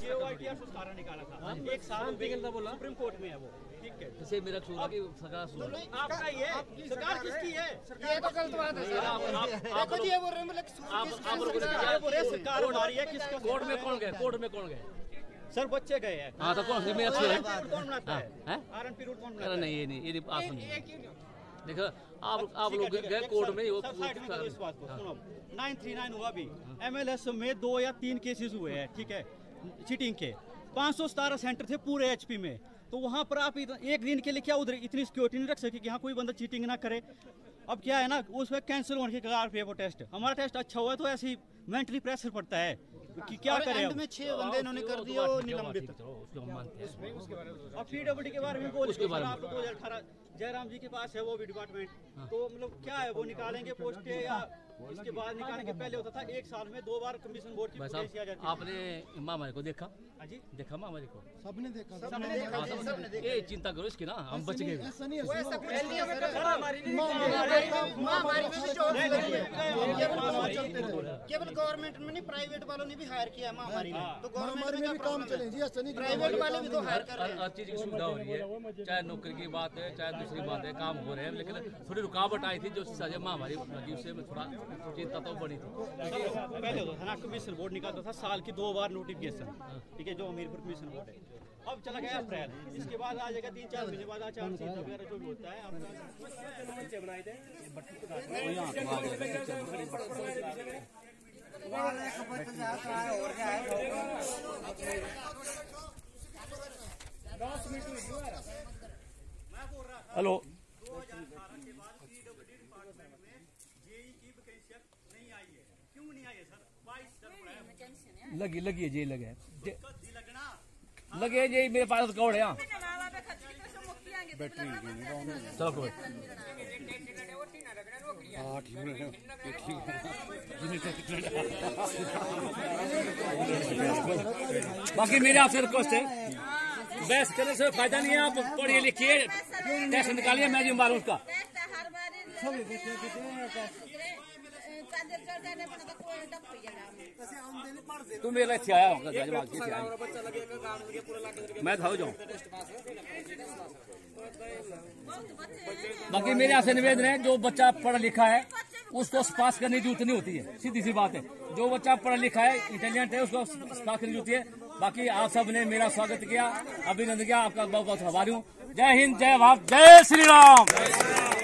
निकाला था। एक साल हो सुप्रीम कोर्ट में है वो। ठीक है। इसे मेरा कसूर है कि सरकार आपका ही सरकार किसकी है? ये तो गलत बात है सर। आप आप आप देखो जी ये बोल रहे मतलब सूट आप किस- आप लोगों ने सरकार बोल रहे सरकार हमारी है किसका कोर्ट में कौन गए? कोर्ट में कौन गए? सर बच्चे गए हैं। हाँ तो कौन सी है? आरएनपी रूट कौन बनाता है हैं? आरएनपी रूट कौन अरे बनाता है? नहीं ये नहीं ये आप देखो आप आप लोग गए कोर्ट में वो सुनो। 939 हुआ भी एमएलएस में दो या तीन केसेस हुए हैं ठीक है? चीटिंग के। 517 सेंटर थे पूरे एचपी में। तो वहाँ पर आप एक दिन के लिए क्या उधर इतनी सिक्योरिटी नहीं रख सके कि यहाँ कोई बंदा चीटिंग ना करे? अब क्या है ना उसमें कैंसिल होने के कगार पे वो टेस्ट हमारा टेस्ट अच्छा हुआ है तो ऐसे ही मेंटली प्रेशर पड़ता है कि क्या करें एंड अब। में छह बंदे इन्होंने कर दिए वो निलंबित। उसको हम मानते हैं। और पीडब्ल्यूडी के बारे में बोल उसके बारे में। आपको 2018 जयराम जी के पास है वो भी डिपार्टमेंट तो मतलब क्या है वो निकालेंगे पोस्ट या इसके बाद निकालने के पहले होता था एक साल में दो बार कमीशन बोर्ड की जाती है आपने मामा को देखा हाँ जी देखा महामारी को सबने देखा सबने देखा ये चिंता करो इसकी ना हम बच गए केवल गवर्नमेंट में नहीं प्राइवेट वालों ने भी हायर किया महामारी में। तो गवर्नमेंट में भी काम चले जी ऐसा नहीं प्राइवेट वाले भी तो हायर कर रहे हर हर चीज़ की सुविधा हो रही है। चाहे नौकरी की बात है चाहे दूसरी बात है काम हो रहे हैं लेकिन थोड़ी रुकावट आई थी जो सजे महामारी लगी उससे में थोड़ा चिंता तो बनी थी। पहले होता था ना कमीशन बोर्ड निकालता था साल की दो बार नोटिफिकेशन ठीक है जो हमीरपुर कमीशन बोर्ड है। अब चला गया अप्रैल। इसके बाद आ जाएगा तीन चार महीने बाद आचार संहिता वगैरह जो भी होता है आपका बनाए थे हेलो जेई की वैकेंसी नहीं आई है क्यों नहीं आई है सर बाईस सर्कुलर लगी लगी है जी लगे लगे जी मेरे पास रिकॉर्ड है यहाँ बैटरी चलो कोई बाकी मेरे आपसे रिक्वेस्ट है। बहस करने से फ़ायदा नहीं है आप पढ़िए लिखिए टेस्ट निकालिए मैं जिम्मेदार हूँ उसका। तू मेरे लिए आया होगा मैं बाकी मेरे यहाँ से निवेदन है, जो बच्चा पढ़ा लिखा है, उसको पास करने की ज़रूरत नहीं होती है। सीधी सी बात है। जो बच्चा पढ़ा लिखा है इंटेलिजेंट है, उसको पास करने की ज़रूरत है। बाकी आप सबने मेरा स्वागत किया, अभिनंदन किया, आपका बहुत बहुत आभारी हूँ। जय हिंद, जय भारत, जय श्री राम।